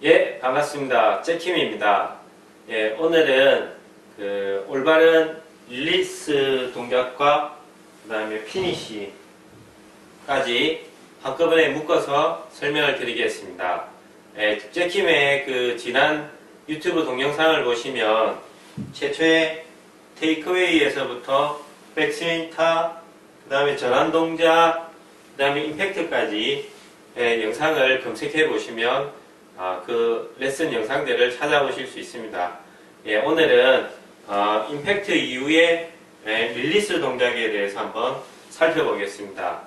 예, 반갑습니다. 잭킴입니다. 예, 오늘은 그 올바른 릴리스 동작과 그 다음에 피니시까지 한꺼번에 묶어서 설명을 드리겠습니다. 예, 잭킴의 그 지난 유튜브 동영상을 보시면 최초의 takeaway에서부터 백스윙 top, 그 다음에 전환 동작, 그 다음에 임팩트까지 예, 영상을 검색해 보시면 아, 그 레슨 영상들을 찾아보실 수 있습니다. 예, 오늘은 어, 임팩트 이후에 예, 릴리스 동작에 대해서 한번 살펴보겠습니다.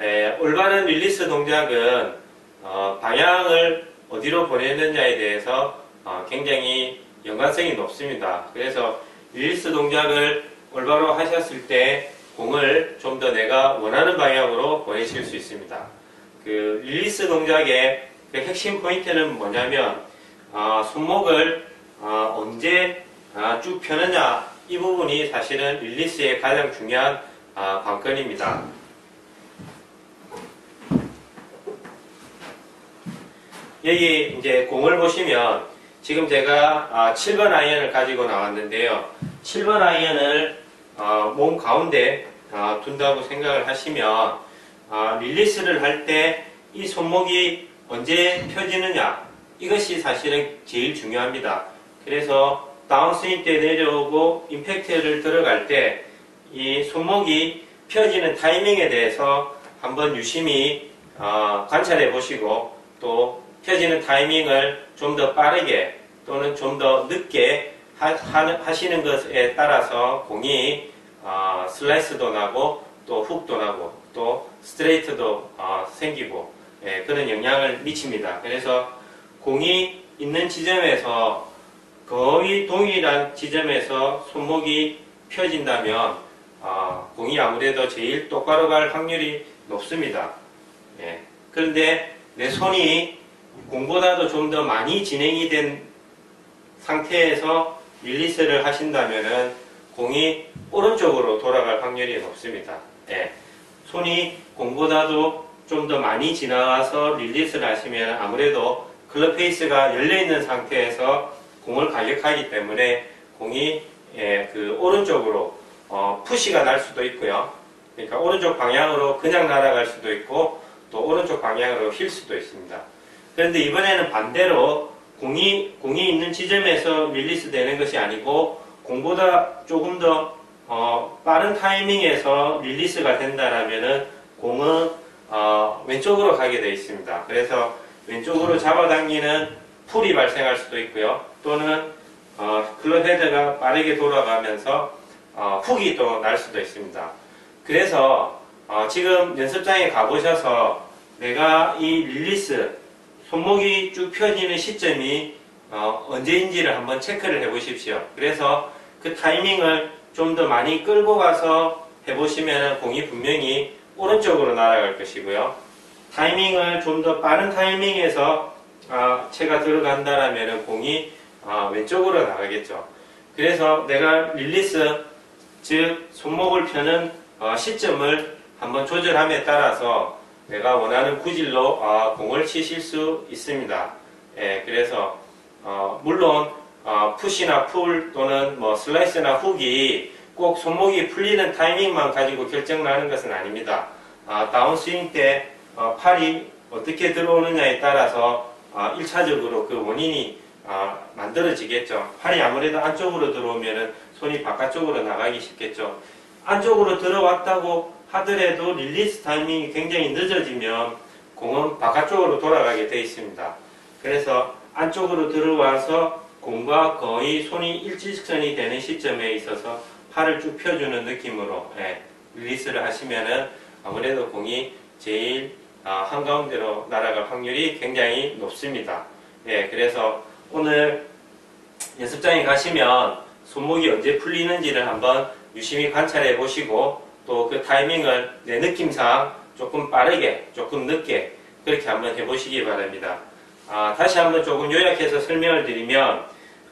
예, 올바른 릴리스 동작은 어, 방향을 어디로 보내느냐에 대해서 어, 굉장히 연관성이 높습니다. 그래서 릴리스 동작을 올바로 하셨을 때 공을 좀 더 내가 원하는 방향으로 보내실 수 있습니다. 그 릴리스 동작의 그 핵심 포인트는 뭐냐면 아, 손목을 아, 언제 아, 쭉 펴느냐 이 부분이 사실은 릴리스의 가장 중요한 아, 관건입니다. 여기 이제 공을 보시면 지금 제가 7번 아이언을 가지고 나왔는데요. 7번 아이언을 몸 가운데 둔다고 생각을 하시면 릴리스를 할 때 이 손목이 언제 펴지느냐 이것이 사실은 제일 중요합니다. 그래서 다운스윙 때 내려오고 임팩트를 들어갈 때 이 손목이 펴지는 타이밍에 대해서 한번 유심히 어, 관찰해 보시고 또 펴지는 타이밍을 좀 더 빠르게 또는 좀 더 늦게 하, 시는 것에 따라서 공이 어, 슬라이스도 나고 또 훅도 나고 또 스트레이트도 어, 생기고 예, 그런 영향을 미칩니다. 그래서 공이 있는 지점에서 거의 동일한 지점에서 손목이 펴진다면 어, 공이 아무래도 제일 똑바로 갈 확률이 높습니다. 예, 그런데 내 손이 공보다도 좀 더 많이 진행이 된 상태에서 릴리스를 하신다면 공이 오른쪽으로 돌아갈 확률이 높습니다. 예, 손이 공보다도 좀 더 많이 지나가서 릴리스를 하시면 아무래도 클럽 페이스가 열려있는 상태에서 공을 가격하기 때문에 공이 예, 그 오른쪽으로 어, push가 날 수도 있고요. 그러니까 오른쪽 방향으로 그냥 날아갈 수도 있고 또 오른쪽 방향으로 휠 수도 있습니다. 그런데 이번에는 반대로 공이 공이 있는 지점에서 릴리스 되는 것이 아니고 공보다 조금 더 어, 빠른 타이밍에서 릴리스가 된다라면은 공은 어, 왼쪽으로 가게 되어 있습니다. 그래서 왼쪽으로 잡아당기는 pull이 발생할 수도 있고요. 또는 어, 클럽 헤드가 빠르게 돌아가면서 어, 훅이 또 날 수도 있습니다. 그래서 어, 지금 연습장에 가보셔서 내가 이 릴리스 손목이 쭉 펴지는 시점이 어, 언제인지를 한번 체크를 해 보십시오. 그래서 그 타이밍을 좀 더 많이 끌고 가서 해보시면 공이 분명히 오른쪽으로 날아갈 것이고요. 타이밍을 좀 더 빠른 타이밍에서 아, 채가 들어간다라면 공이 아, 왼쪽으로 나가겠죠. 그래서 내가 릴리스 즉 손목을 펴는 어, 시점을 한번 조절함에 따라서 내가 원하는 구질로 어, 공을 치실 수 있습니다. 예, 그래서 어, 물론 어, 푸시나 풀 또는 뭐 슬라이스나 훅이 꼭 손목이 풀리는 타이밍만 가지고 결정나는 것은 아닙니다. 아, 다운스윙 때 어, 팔이 어떻게 들어오느냐에 따라서 아, 1차적으로 그 원인이 아, 만들어지겠죠. 팔이 아무래도 안쪽으로 들어오면 손이 바깥쪽으로 나가기 쉽겠죠. 안쪽으로 들어왔다고 하더라도 릴리스 타이밍이 굉장히 늦어지면 공은 바깥쪽으로 돌아가게 되어 있습니다. 그래서 안쪽으로 들어와서 공과 거의 손이 일직선이 되는 시점에 있어서 팔을 쭉 펴주는 느낌으로 예, 릴리스를 하시면은 아무래도 공이 제일 아, 한가운데로 날아갈 확률이 굉장히 높습니다. 예, 그래서 오늘 연습장에 가시면 손목이 언제 풀리는지를 한번 유심히 관찰해 보시고 또 그 타이밍을 내 느낌상 조금 빠르게 조금 늦게 그렇게 한번 해보시기 바랍니다. 아, 다시 한번 조금 요약해서 설명을 드리면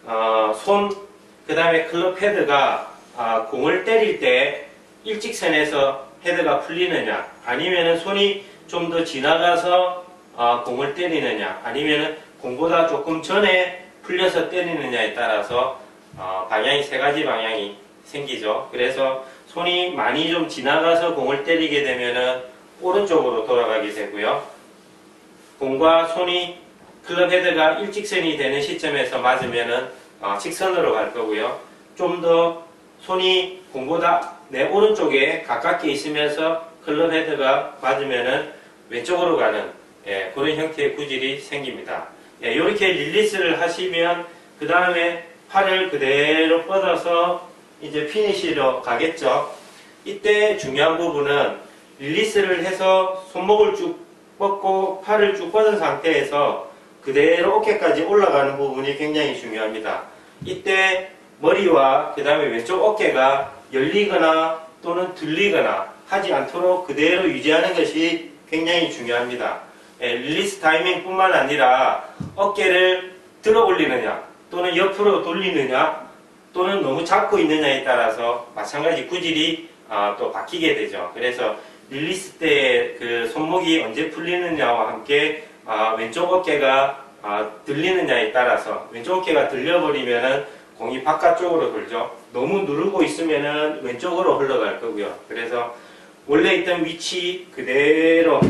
어, 손 그 다음에 클럽 헤드가 아, 공을 때릴 때 일직선에서 헤드가 풀리느냐 아니면 손이 좀 더 지나가서 아, 공을 때리느냐 아니면 공보다 조금 전에 풀려서 때리느냐에 따라서 어, 방향이 세 가지 방향이 생기죠. 그래서 손이 많이 좀 지나가서 공을 때리게 되면은 오른쪽으로 돌아가게 되고요. 공과 손이 클럽 헤드가 일직선이 되는 시점에서 맞으면은 어, 직선으로 갈 거고요. 좀 더 손이 공보다 내 오른쪽에 가깝게 있으면서 클럽 헤드가 맞으면은 왼쪽으로 가는 예, 그런 형태의 구질이 생깁니다. 예, 이렇게 릴리스를 하시면 그 다음에 팔을 그대로 뻗어서 이제 피니시로 가겠죠. 이때 중요한 부분은 릴리스를 해서 손목을 쭉 뻗고 팔을 쭉 뻗은 상태에서 그대로 어깨까지 올라가는 부분이 굉장히 중요합니다. 이때 머리와 그 다음에 왼쪽 어깨가 열리거나 또는 들리거나 하지 않도록 그대로 유지하는 것이 굉장히 중요합니다. 예, 릴리스 타이밍 뿐만 아니라 어깨를 들어 올리느냐 또는 옆으로 돌리느냐 또는 너무 잡고 있느냐에 따라서 마찬가지 구질이 아, 또 바뀌게 되죠. 그래서 릴리스 때 그 손목이 언제 풀리느냐와 함께 아, 왼쪽 어깨가 아, 들리느냐에 따라서 왼쪽 어깨가 들려버리면은 공이 바깥쪽으로 돌죠. 너무 누르고 있으면은 왼쪽으로 흘러갈 거고요. 그래서 원래 있던 위치 그대로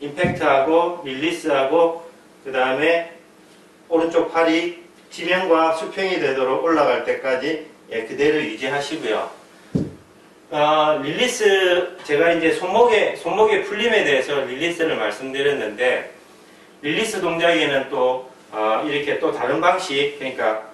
임팩트하고 릴리스하고 그 다음에 오른쪽 팔이 지면과 수평이 되도록 올라갈 때까지 예, 그대로 유지하시고요. 어, 릴리스 제가 이제 손목에 손목의 풀림에 대해서 릴리스를 말씀드렸는데 릴리스 동작에는 또 어, 이렇게 또 다른 방식 그러니까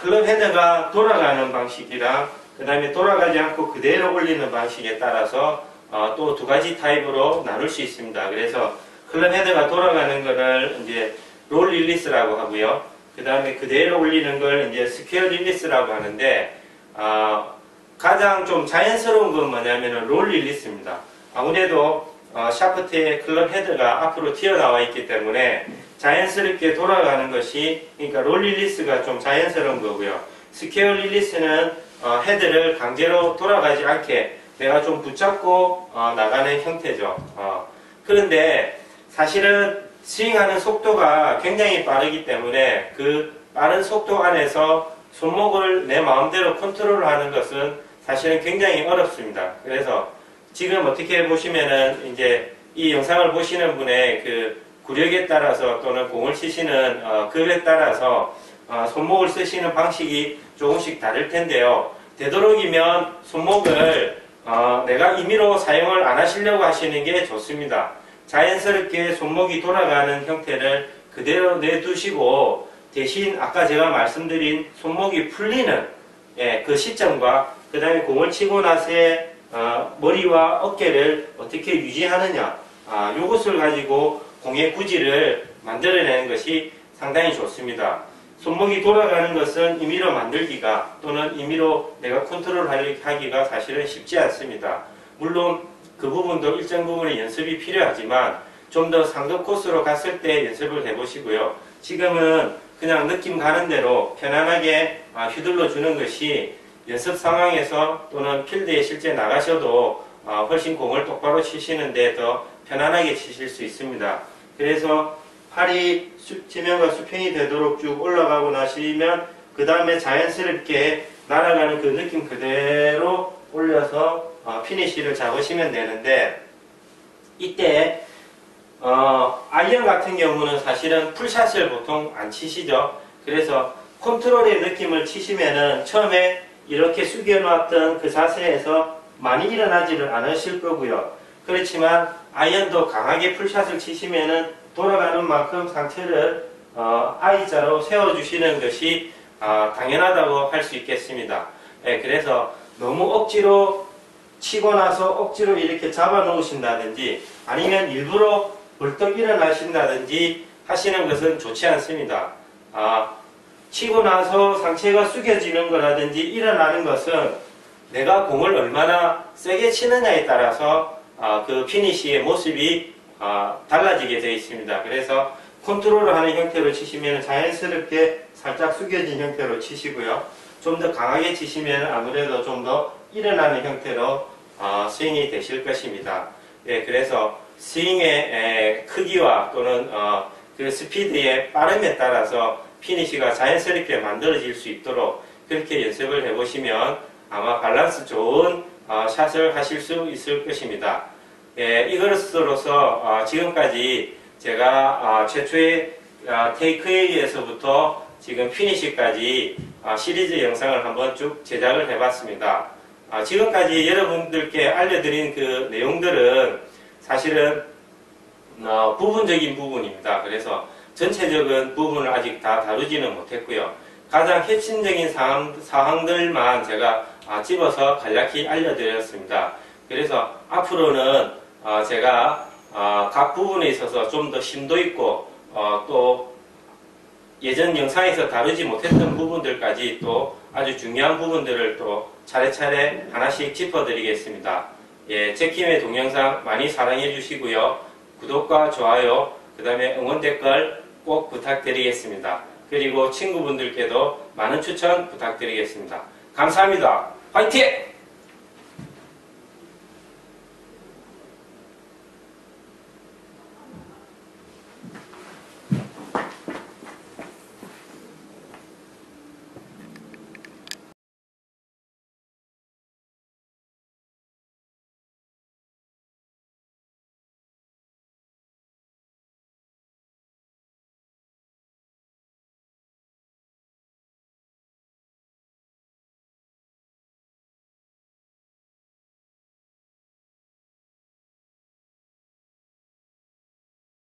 클럽 헤드가 돌아가는 방식이랑 그 다음에 돌아가지 않고 그대로 올리는 방식에 따라서 어, 또 두 가지 타입으로 나눌 수 있습니다. 그래서 클럽 헤드가 돌아가는 거를 이제 roll release라고 하고요. 그 다음에 그대로 올리는 걸 이제 square release라고 하는데 어, 가장 좀 자연스러운 건 뭐냐면 roll release입니다. 아무래도 어, 샤프트의 클럽 헤드가 앞으로 튀어나와 있기 때문에 자연스럽게 돌아가는 것이 그러니까 roll release가 좀 자연스러운 거고요. square release는 어, 헤드를 강제로 돌아가지 않게 내가 좀 붙잡고 어, 나가는 형태죠. 어, 그런데 사실은 스윙하는 속도가 굉장히 빠르기 때문에 그 빠른 속도 안에서 손목을 내 마음대로 컨트롤하는 것은 사실은 굉장히 어렵습니다. 그래서 지금 어떻게 보시면은 이제 이 영상을 보시는 분의 그 구력에 따라서 또는 공을 치시는 어, 급에 따라서 어, 손목을 쓰시는 방식이 조금씩 다를 텐데요. 되도록이면 손목을 어, 내가 임의로 사용을 안 하시려고 하시는 게 좋습니다. 자연스럽게 손목이 돌아가는 형태를 그대로 내두시고 대신 아까 제가 말씀드린 손목이 풀리는 예, 그 시점과 그 다음에 공을 치고 나서의 어, 머리와 어깨를 어떻게 유지하느냐 아, 이것을 가지고 공의 구질을 만들어내는 것이 상당히 좋습니다. 손목이 돌아가는 것은 임의로 만들기가 또는 임의로 내가 컨트롤하기가 사실은 쉽지 않습니다. 물론 그 부분도 일정 부분의 연습이 필요하지만 좀 더 상급 코스로 갔을 때 연습을 해보시고요. 지금은 그냥 느낌 가는 대로 편안하게 아, 휘둘러 주는 것이 연습 상황에서 또는 필드에 실제 나가셔도 아, 훨씬 공을 똑바로 치시는데 더 편안하게 치실 수 있습니다. 그래서 팔이 지면과 수평이 되도록 쭉 올라가고 나시면 그 다음에 자연스럽게 날아가는 그 느낌 그대로 올려서 어, 피니쉬를 잡으시면 되는데 이때 어, 아이언 같은 경우는 사실은 풀샷을 보통 안 치시죠. 그래서 컨트롤의 느낌을 치시면은 처음에 이렇게 숙여놨던 그 자세에서 많이 일어나지를 않으실 거고요. 그렇지만 아이언도 강하게 풀샷을 치시면은 돌아가는 만큼 상체를 어, I자로 세워주시는 것이 어, 당연하다고 할 수 있겠습니다. 예, 그래서 너무 억지로 치고 나서 억지로 이렇게 잡아 놓으신다든지 아니면 일부러 벌떡 일어나신다든지 하시는 것은 좋지 않습니다. 아, 치고 나서 상체가 숙여지는 거라든지 일어나는 것은 내가 공을 얼마나 세게 치느냐에 따라서 아, 그 피니시의 모습이 아, 달라지게 되어 있습니다. 그래서 컨트롤을 하는 형태로 치시면 자연스럽게 살짝 숙여진 형태로 치시고요. 좀 더 강하게 치시면 아무래도 좀 더 일어나는 형태로 어, 스윙이 되실 것입니다. 예, 그래서 스윙의 에, 크기와 또는 어, 그 스피드의 빠름에 따라서 피니시가 자연스럽게 만들어질 수 있도록 그렇게 연습을 해보시면 아마 밸런스 좋은 어, 샷을 하실 수 있을 것입니다. 예, 이것으로서 어, 지금까지 제가 어, 최초의 어, 테이크웨이에서부터 지금 피니시까지 어, 시리즈 영상을 한번 쭉 제작을 해봤습니다. 아, 지금까지 여러분들께 알려드린 그 내용들은 사실은 어, 부분적인 부분입니다. 그래서 전체적인 부분을 아직 다 다루지는 못했고요. 가장 핵심적인 사항, 사항들만 제가 아, 집어서 간략히 알려드렸습니다. 그래서 앞으로는 어, 제가 어, 각 부분에 있어서 좀 더 심도 있고 어, 또 예전 영상에서 다루지 못했던 부분들까지 또 아주 중요한 부분들을 또 차례차례 하나씩 짚어드리겠습니다. 예, 제킴의 동영상 많이 사랑해 주시고요. 구독과 좋아요, 그 다음에 응원 댓글 꼭 부탁드리겠습니다. 그리고 친구분들께도 많은 추천 부탁드리겠습니다. 감사합니다. 화이팅!